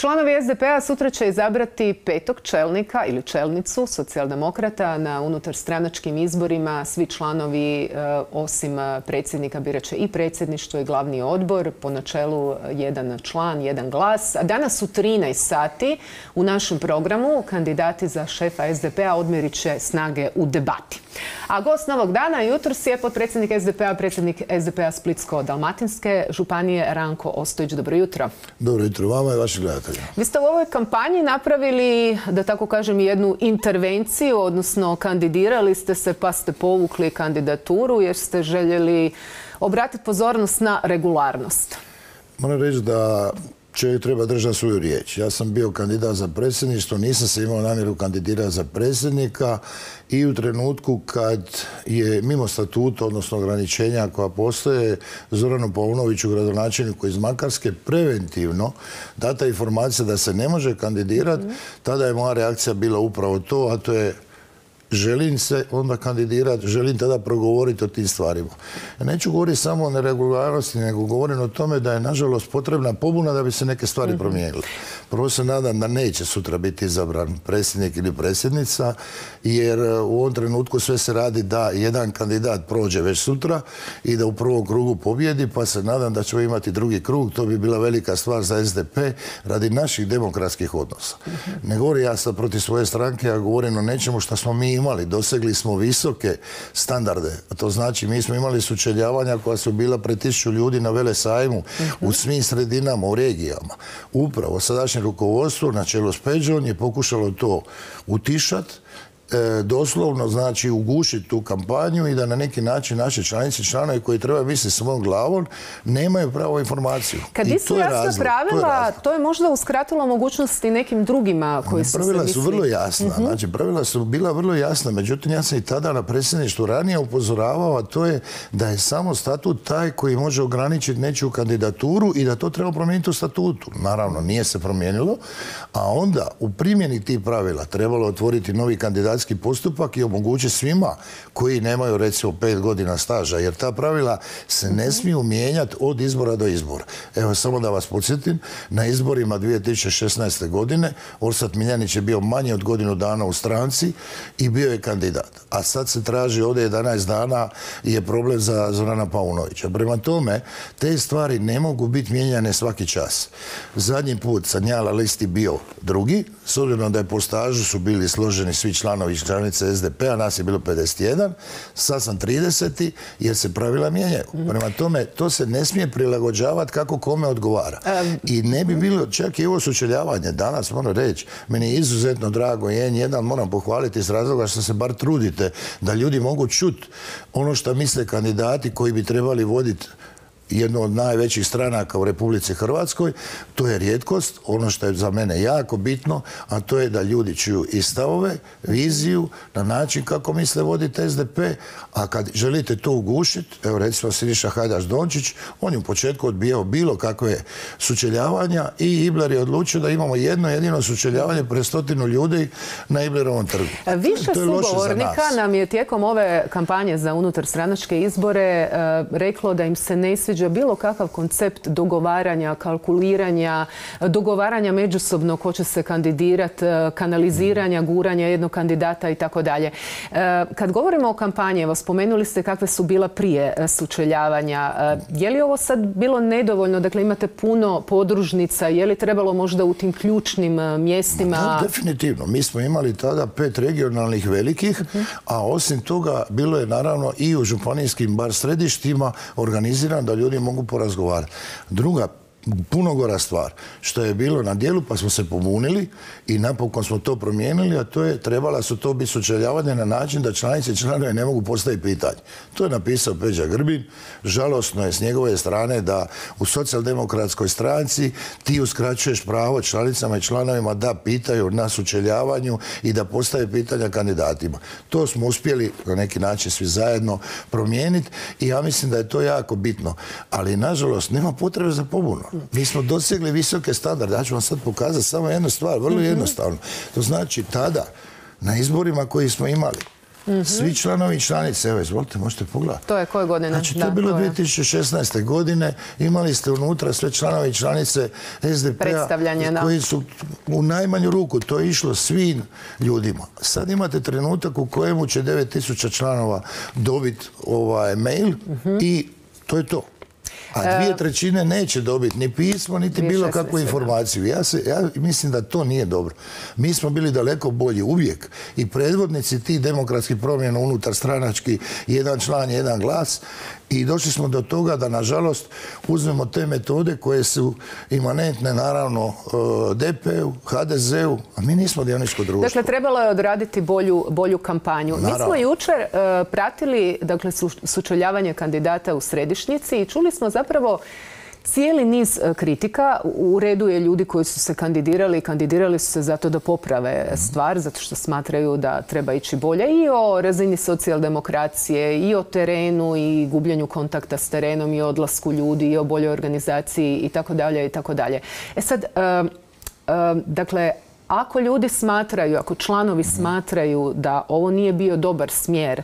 Članovi SDP-a sutra će izabrati petog čelnika ili čelnicu socijaldemokrata na unutar stranačkim izborima. Svi članovi, e, osim predsjednika, birat će i predsjedništvo i glavni odbor. Po načelu jedan član, jedan glas. danas u 13 sati u našem programu kandidati za šefa SDP-a odmjerit će snage u debati. A gost novog dana jutros je potpredsjednik SDP-a, predsjednik SDP-a Splitsko-Dalmatinske županije Ranko Ostojić. Dobro jutro. Dobro jutro vama i vašim gledatelja. Vi ste u ovoj kampanji napravili, da tako kažem, jednu intervenciju, odnosno kandidirali ste se pa ste povukli kandidaturu jer ste željeli obratiti pozornost na regularnost. Moram reći da čovjek treba držati svoju riječ. Ja sam bio kandidat za predsjedništvo, nisam se imao namjeru kandidirati za predsjednika i u trenutku kad je mimo statuta, odnosno ograničenja koja postoje Zoranu Paunoviću, gradonačelniku iz Makarske, preventivno data informacija da se ne može kandidirati, tada je moja reakcija bila upravo to, a to je želim se onda kandidirati, želim tada progovoriti o tim stvarima. Ja neću govoriti samo o neregularnosti, nego govorim o tome da je nažalost potrebna pobuna da bi se neke stvari mhm. promijenile. Prvo se nadam da neće sutra biti izabran predsjednik ili predsjednica, jer e, u ovom trenutku sve se radi da jedan kandidat prođe već sutra i da u prvom krugu pobjedi, pa se nadam da ćemo imati drugi krug. To bi bila velika stvar za SDP radi naših demokratskih odnosa. Mhm. Ne govorim ja sad protiv svoje stranke, a govorim o nečemu što smo mi imali. Dosegli smo visoke standarde. A to znači mi smo imali sučeljavanja koja su bila pred tisuću ljudi na vele sajmu u mhm. svim sredinama, u regijama. Upravo sadašnje rukovodstvo na čelu s Peđom je pokušalo to utišati doslovno znači ugušiti tu kampanju i da na neki način naše članice članovi koji trebaju misliti svojom glavom nemaju pravo informaciju. Kad nisu jasna pravila, to je, možda uskratilo mogućnosti nekim drugima koji su Pravila su vrlo jasna. Mhm. Znači, pravila su bila vrlo jasna. Međutim, ja sam i tada na predsjedništvu ranije upozoravao, a to je da je samo statut taj koji može ograničiti nečiju kandidaturu i da to treba promijeniti u statutu. Naravno, nije se promijenilo, a onda u primjeni tih pravila trebalo otvoriti novi kandidat postupak i omogući svima koji nemaju recimo pet godina staža, jer ta pravila se ne smiju mijenjati od izbora do izbora. Evo samo da vas podsjetim, na izborima 2016. godine Orsat Miljanić je bio manje od godinu dana u stranci i bio je kandidat. A sad se traži ovdje 11 dana je problem za Zorana Paunovića. Prema tome, te stvari ne mogu biti mijenjane svaki čas. Zadnji put sam ja listi bio drugi, s obzirom da je po stažu su bili složeni svi članovi iz članice SDP-a, nas je bilo 51, sad sam 30 jer se pravila mijenjaju. Prema tome, to se ne smije prilagođavati kako kome odgovara. I ne bi bilo čak i ovo sučeljavanje. Danas moram reći, meni je izuzetno drago i jedan moram pohvaliti iz razloga što se bar trudite da ljudi mogu čuti ono što misle kandidati koji bi trebali voditi jednu od najvećih stranaka u Republici Hrvatskoj. To je rijetkost, ono što je za mene jako bitno, a to je da ljudi čuju i stavove, viziju, na način kako misle voditi SDP, a kad želite to ugušiti, evo recimo Siniša Hajdaš Dončić, on je u početku odbijao bilo kakve sučeljavanja i Ibler je odlučio da imamo jedno jedino sučeljavanje pre stotinu ljudi na Iblerovom trgu. Više sugovornika nam je tijekom ove kampanje za unutar stranačke izbore e, reklo da im se ne sviđa bilo kakav koncept dogovaranja, kalkuliranja, dogovaranja međusobno ko će se kandidirati, e, kanaliziranja, guranja jednog kandidata i tako dalje. E, kad govorimo o kampanji, evo spomenuli ste kakve su bila prije e, sučeljavanja. Je li ovo sad bilo nedovoljno? Dakle, imate puno podružnica. Je li trebalo možda u tim ključnim mjestima? definitivno. Mi smo imali tada pet regionalnih velikih, a osim toga bilo je naravno i u županijskim bar središtima organiziran da ljudi ljudi mogu porazgovarati. Druga puno gora stvar što je bilo na dijelu pa smo se pomunili i napokon smo to promijenili a to je trebala su to biti sučeljavanje na način da članice i članove ne mogu postaviti pitanje. To je napisao Peđa Grbin. Žalosno je s njegove strane da u socijaldemokratskoj stranci ti uskraćuješ pravo članicama i članovima da pitaju na sučeljavanju i da postave pitanja kandidatima. To smo uspjeli na neki način svi zajedno promijeniti i ja mislim da je to jako bitno. Ali nažalost nema potrebe za pobunu. Mi smo dosegli visoke standarde. Ja ću vam sad pokazati samo jednu stvar, vrlo mhm. jednostavno. To znači tada, na izborima koji smo imali, Svi članovi i članice, evo izvolite, možete pogledati. To je koje godine? Znači, to je bilo 2016. godine. Imali ste unutra sve članovi i članice SDP-a koji su u najmanju ruku, to je išlo svim ljudima. Sad imate trenutak u kojemu će 9000 članova dobiti ovaj mail i to je to. A dvije trećine neće dobiti ni pismo, niti bilo kakvu informaciju. Ja, se, ja mislim da to nije dobro. Mi smo bili daleko bolji uvijek. I predvodnici tih demokratskih promjena unutar stranački, jedan član, jedan glas, i došli smo do toga da nažalost uzmemo te metode koje su imanentne naravno e, DP-u, HDZ-u, a mi nismo dioničko društvo. Dakle, trebalo je odraditi bolju, bolju kampanju. Mi smo jučer e, pratili dakle, sučeljavanje kandidata u središnjici i čuli smo zapravo cijeli niz e, kritika. U redu je ljudi koji su se kandidirali i kandidirali su se zato da poprave stvar, zato što smatraju da treba ići bolje i o razini socijaldemokracije, i o terenu, i gubljenju kontakta s terenom, i o odlasku ljudi, i o boljoj organizaciji i tako dalje i tako dalje. E sad, e, e, dakle, ako ljudi smatraju, ako članovi smatraju da ovo nije bio dobar smjer,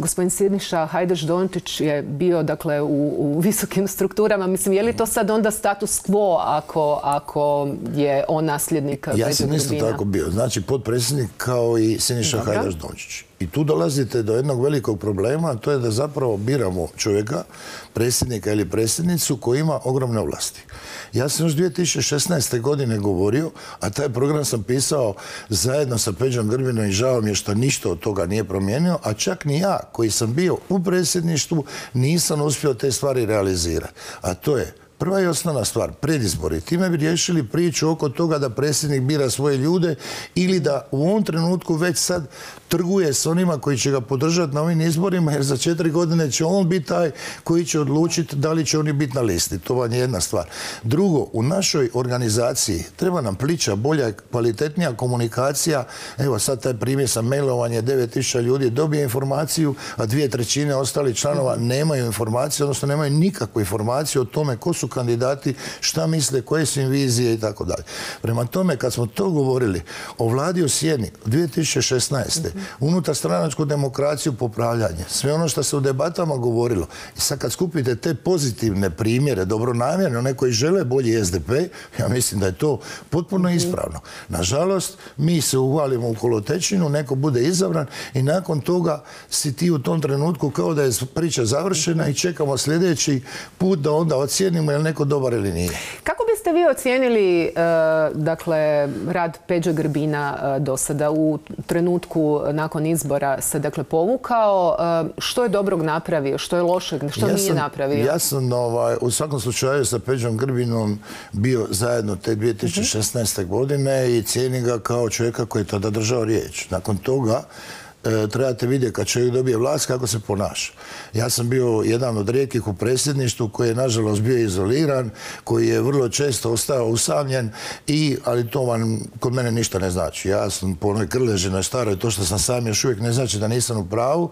Gospodin Sirniša Hajdeš Dončić je bio dakle, u, visokim strukturama. Mislim, je li to sad onda status quo ako, ako je on nasljednik Ja sam isto tako bio. Znači, potpredsjednik kao i Siniša Hajdeš Dončić. I tu dolazite do jednog velikog problema, to je da zapravo biramo čovjeka, predsjednika ili predsjednicu koji ima ogromne ovlasti. Ja sam još 2016. godine govorio, a taj program sam pisao zajedno sa Peđom Grbinom i žao mi je što ništa od toga nije promijenio, a čak ni ja koji sam bio u predsjedništvu nisam uspio te stvari realizirati. A to je Prva i osnovna stvar, predizbori. Time bi riješili priču oko toga da predsjednik bira svoje ljude ili da u ovom trenutku već sad trguje s onima koji će ga podržati na ovim izborima jer za četiri godine će on biti taj koji će odlučiti da li će oni biti na listi. To vam je jedna stvar. Drugo, u našoj organizaciji treba nam pliča, bolja, kvalitetnija komunikacija. Evo sad taj primjer sa mailovanje 9000 ljudi dobije informaciju, a dvije trećine ostalih članova nemaju informaciju, odnosno nemaju nikakvu informaciju o tome ko su kandidati, šta misle, koje su im vizije i tako dalje. Prema tome, kad smo to govorili o vladi u Sjeni 2016 unutar stranačku demokraciju popravljanje, sve ono što se u debatama govorilo. I sad kad skupite te pozitivne primjere, dobronamjerne, one koji žele bolji SDP, ja mislim da je to potpuno ispravno. Nažalost, mi se uvalimo u kolotečinu, neko bude izabran i nakon toga si ti u tom trenutku kao da je priča završena i čekamo sljedeći put da onda ocijenimo je li neko dobar ili nije. Kako biste vi ocijenili e, dakle, rad Peđa Grbina e, do sada u trenutku nakon izbora se dakle povukao. E, što je dobrog napravio, što je lošeg, što nije napravio? Ja sam ovaj, u svakom slučaju sa Peđom Grbinom bio zajedno te 2016. godine i cijenim ga kao čovjeka koji je tada držao riječ. Nakon toga E, trebate vidjeti kad čovjek dobije vlast kako se ponaša. Ja sam bio jedan od rijetkih u predsjedništvu koji je nažalost bio izoliran, koji je vrlo često ostao usamljen i, ali to vam kod mene ništa ne znači. Ja sam po onoj krleženoj staroj, to što sam sam još uvijek ne znači da nisam u pravu.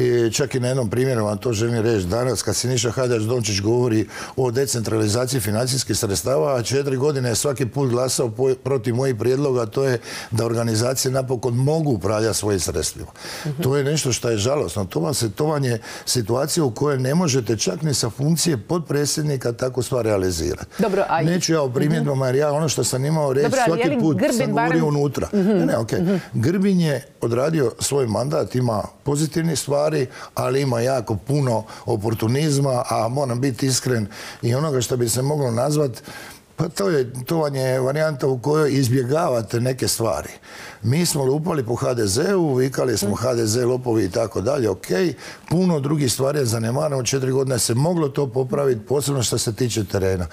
I čak i na jednom primjeru vam to želim reći danas kad Siniša Hajdaš Dončić govori o decentralizaciji financijskih sredstava, a četiri godine je svaki put glasao protiv mojih prijedloga, to je da organizacije napokon mogu upravljati svojim sredstvima. To je nešto što je žalosno. To vam, se, to vam je situacija u kojoj ne možete čak ni sa funkcije podpredsjednika tako stvar realizirati. Dobro, Neću ja o primjedbama jer ja ono što sam imao reći svaki put sam govorio unutra. Mhm. Ne, mhm. Grbin je odradio svoj mandat, ima pozitivni stvari, ali ima jako puno oportunizma, a moram biti iskren i onoga što bi se moglo nazvati pa to, to vam je varijanta u kojoj izbjegavate neke stvari. Mi smo lupali po HDZ-u, vikali smo HDZ lopovi i tako dalje, ok. Puno drugih stvari je zanemarano, četiri godine se moglo to popraviti, posebno što se tiče terena.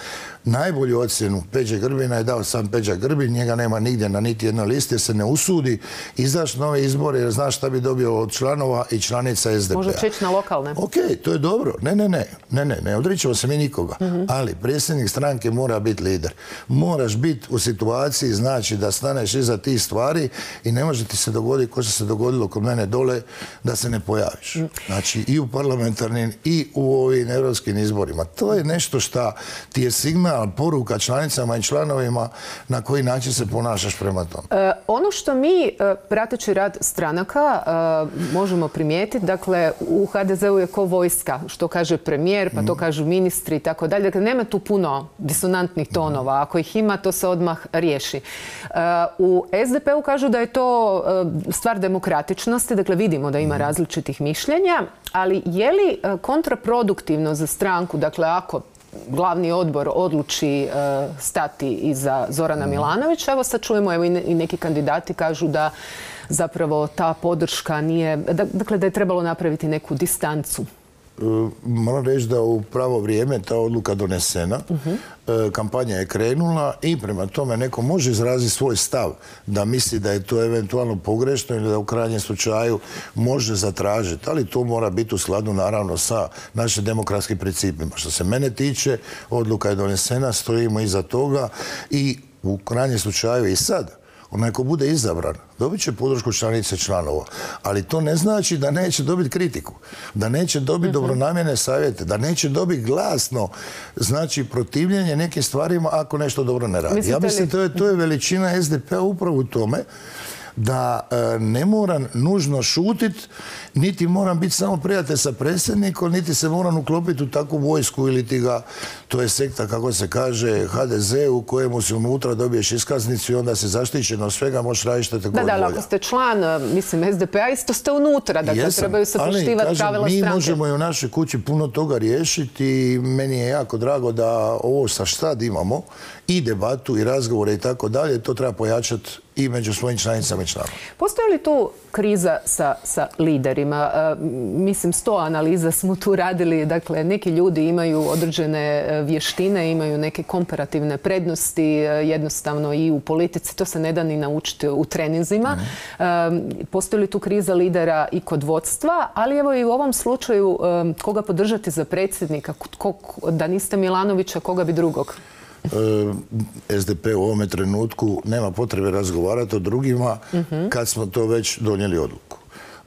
Najbolju ocjenu Peđe Grbina je dao sam Peđa Grbin, njega nema nigdje na niti jednoj listi, jer se ne usudi izaći nove izbore jer zna šta bi dobio od članova i članica SDP-a. Može će na lokalne. Ok, to je dobro. Ne, ne, ne, ne, ne, ne odričemo se mi nikoga. Ali predsjednik stranke mora biti lider. Moraš biti u situaciji, znači da staneš iza tih stvari i ne može ti se dogoditi ko što se dogodilo kod mene dole, da se ne pojaviš. Znači i u parlamentarnim i u ovim europskim izborima. To je nešto što ti je signal, poruka članicama i članovima na koji način se ponašaš prema tome. E, ono što mi, e, prateći rad stranaka, e, možemo primijetiti, dakle, u HDZ-u je ko vojska, što kaže premijer, pa to mhm. kažu ministri i tako dalje. Dakle, nema tu puno disonantnih tonova. Ako ih ima, to se odmah riješi. U SDP-u kažu da je to stvar demokratičnosti, dakle, vidimo da ima mhm. različitih mišljenja, ali je li kontraproduktivno za stranku, dakle, ako glavni odbor odluči e, stati iza Zorana mhm. Milanovića. Evo sad čujemo evo i neki kandidati kažu da zapravo ta podrška nije, dakle da je trebalo napraviti neku distancu. E, moram reći da u pravo vrijeme ta odluka donesena, mhm. e, kampanja je krenula i prema tome neko može izraziti svoj stav da misli da je to eventualno pogrešno ili da u krajnjem slučaju može zatražiti, ali to mora biti u skladu naravno sa našim demokratskim principima. Što se mene tiče, odluka je donesena, stojimo iza toga i u krajnjem slučaju i sad onaj ko bude izabran dobit će podršku članice članova, ali to ne znači da neće dobiti kritiku, da neće dobiti mhm. dobronamjene savjete, da neće dobiti glasno, znači protivljenje nekim stvarima ako nešto dobro ne radi. ja mislim to je, to je veličina SDP-a upravo u tome da e, ne moram nužno šutit, niti moram biti samo prijatelj sa predsjednikom, niti se moram uklopiti u takvu vojsku ili ti ga, to je sekta kako se kaže HDZ u kojemu se unutra dobiješ iskaznicu i onda se zaštićeno od svega možeš raditi što te Da, da, ako ste član, e, mislim, SDP-a, isto ste unutra, dakle trebaju se poštivati pravila stranke. Mi možemo i u našoj kući puno toga riješiti i meni je jako drago da ovo sa šta imamo i debatu i razgovore i tako dalje, to treba pojačati i među svojim članicama i članom. Postoji li tu kriza sa, sa liderima? E, mislim, sto analiza smo tu radili. Dakle, neki ljudi imaju određene e, vještine, imaju neke komparativne prednosti, e, jednostavno i u politici. To se ne da ni naučiti u treninzima. Mhm. Postoji li tu kriza lidera i kod vodstva? Ali evo i u ovom slučaju koga podržati za predsjednika? da niste Milanovića, koga bi drugog? E, SDP u ovome trenutku nema potrebe razgovarati o drugima kad smo to već donijeli odluku.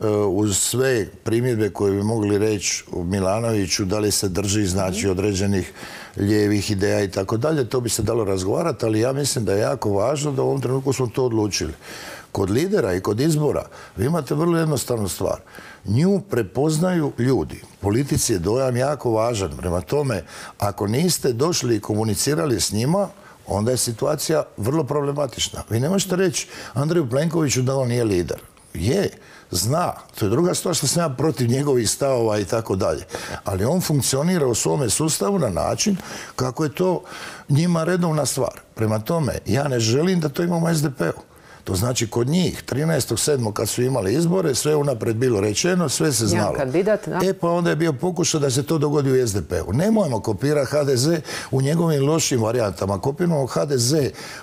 E, uz sve primjedbe koje bi mogli reći u Milanoviću, da li se drži znači određenih lijevih ideja i tako dalje, to bi se dalo razgovarati, ali ja mislim da je jako važno da u ovom trenutku smo to odlučili. Kod lidera i kod izbora vi imate vrlo jednostavnu stvar. Nju prepoznaju ljudi. Politici je dojam jako važan. Prema tome, ako niste došli i komunicirali s njima, onda je situacija vrlo problematična. Vi ne možete reći Andreju Plenkoviću da on nije lider. Je, zna. To je druga stvar što sam ja protiv njegovih stavova i tako dalje. Ali on funkcionira u svome sustavu na način kako je to njima redovna stvar. Prema tome, ja ne želim da to imamo SDP-u. To znači kod njih 13.7. kad su imali izbore, sve je unapred bilo rečeno, sve se znalo. E pa onda je bio pokušaj da se to dogodi u SDP-u. Nemojmo kopirati HDZ u njegovim lošim varijantama. Kopiramo HDZ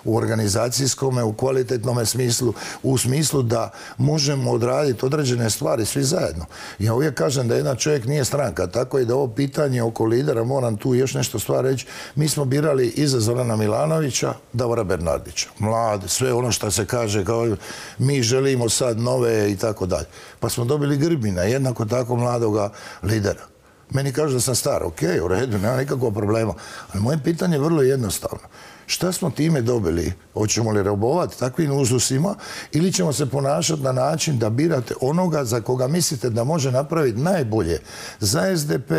u organizacijskom, u kvalitetnom smislu, u smislu da možemo odraditi određene stvari svi zajedno. Ja uvijek kažem da jedan čovjek nije stranka, tako i da ovo pitanje oko lidera, moram tu još nešto stvar reći, mi smo birali iza Zorana Milanovića, Davora Bernardića. Mlad, sve ono što se kaže kaže kao mi želimo sad nove i tako dalje. Pa smo dobili Grbina, jednako tako mladoga lidera. Meni kaže da sam star, ok, u redu, nema nikakvog problema. Ali moje pitanje je vrlo jednostavno. Šta smo time dobili? Hoćemo li robovati takvim uzusima ili ćemo se ponašati na način da birate onoga za koga mislite da može napraviti najbolje za SDP,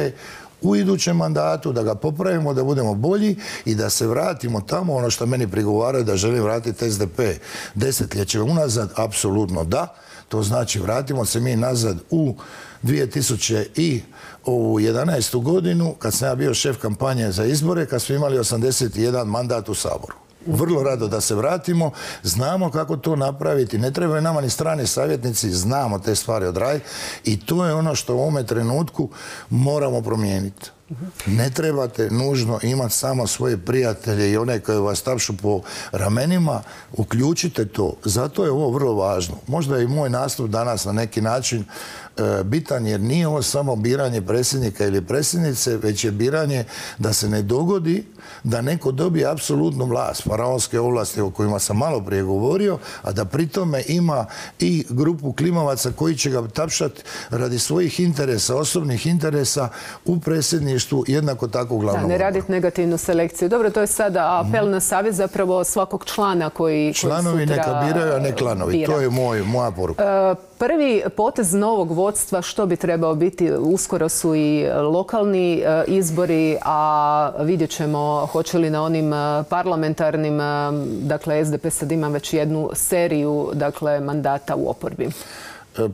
u idućem mandatu, da ga popravimo, da budemo bolji i da se vratimo tamo, ono što meni prigovaraju da želim vratiti SDP desetljeće unazad, apsolutno da. To znači vratimo se mi nazad u 2011. godinu kad sam ja bio šef kampanje za izbore, kad smo imali 81 mandat u Saboru vrlo rado da se vratimo, znamo kako to napraviti, ne trebaju nama ni strani savjetnici, znamo te stvari odraditi i to je ono što u ovome trenutku moramo promijeniti. Ne trebate nužno imati samo svoje prijatelje i one koje vas tapšu po ramenima, uključite to. Zato je ovo vrlo važno. Možda je i moj nastup danas na neki način bitan jer nije ovo samo biranje predsjednika ili predsjednice, već je biranje da se ne dogodi da neko dobije apsolutnu vlast, faraonske ovlasti o kojima sam malo prije govorio, a da pri tome ima i grupu klimovaca koji će ga tapšati radi svojih interesa, osobnih interesa u predsjedništvu jednako tako uglavnom. Da, ne raditi negativnu selekciju. Dobro, to je sada apel na savjet zapravo svakog člana koji, Članovi neka biraju, a ne klanovi. To je moj, moja poruka. E, prvi potez novog vodstva što bi trebao biti, uskoro su i lokalni e, izbori, a vidjet ćemo hoće li na onim e, parlamentarnim, dakle SDP sad ima već jednu seriju dakle, mandata u oporbi.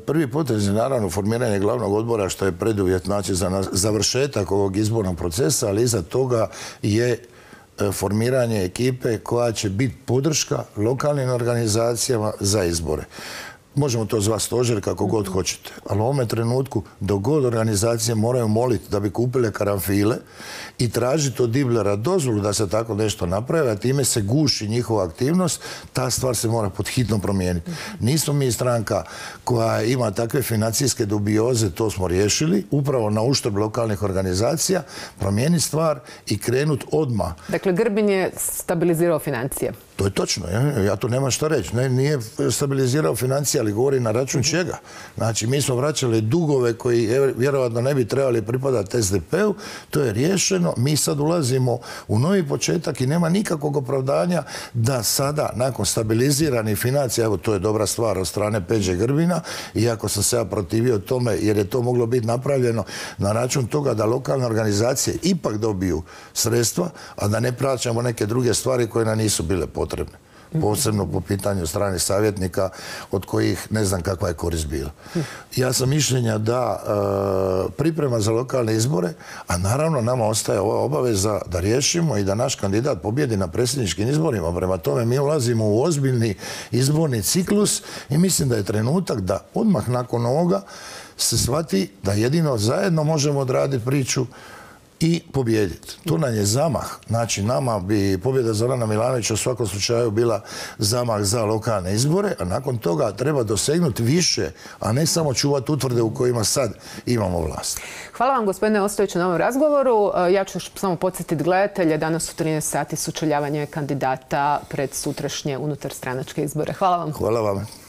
Prvi potez je naravno formiranje glavnog odbora što je preduvjet znači, za završetak ovog izbornog procesa, ali iza toga je formiranje ekipe koja će biti podrška lokalnim organizacijama za izbore možemo to zvati stožer kako god hoćete, ali u ovome trenutku dok god organizacije moraju moliti da bi kupile karanfile i tražiti od diblera dozvolu da se tako nešto napravi, a time se guši njihova aktivnost, ta stvar se mora pod hitno promijeniti. Nismo mi stranka koja ima takve financijske dubioze, to smo riješili, upravo na uštrb lokalnih organizacija, promijeniti stvar i krenut odmah. Dakle, Grbin je stabilizirao financije. To je točno, ja, tu nema što reći. Ne, nije stabilizirao financije, ali govori na račun čega. Znači, mi smo vraćali dugove koji vjerojatno ne bi trebali pripadati SDP-u, to je riješeno, mi sad ulazimo u novi početak i nema nikakvog opravdanja da sada, nakon stabiliziranih financija, evo to je dobra stvar od strane Peđe Grbina, iako sam se ja protivio tome, jer je to moglo biti napravljeno na račun toga da lokalne organizacije ipak dobiju sredstva, a da ne plaćamo neke druge stvari koje nam nisu bile potrebne. Posebno po pitanju stranih savjetnika od kojih ne znam kakva je korist bila. Ja sam mišljenja da e, priprema za lokalne izbore, a naravno nama ostaje ova obaveza da riješimo i da naš kandidat pobjedi na predsjedničkim izborima. Prema tome mi ulazimo u ozbiljni izborni ciklus i mislim da je trenutak da odmah nakon ovoga se shvati da jedino zajedno možemo odraditi priču i pobijediti. Tu nam je zamah. Znači, nama bi pobjeda Zorana Milanovića u svakom slučaju bila zamah za lokalne izbore, a nakon toga treba dosegnuti više, a ne samo čuvati utvrde u kojima sad imamo vlast. Hvala vam gospodine Ostojić na ovom razgovoru. E, ja ću samo podsjetiti gledatelje. Danas u 13 sati sučeljavanje kandidata pred sutrašnje unutar stranačke izbore. Hvala vam. Hvala vam.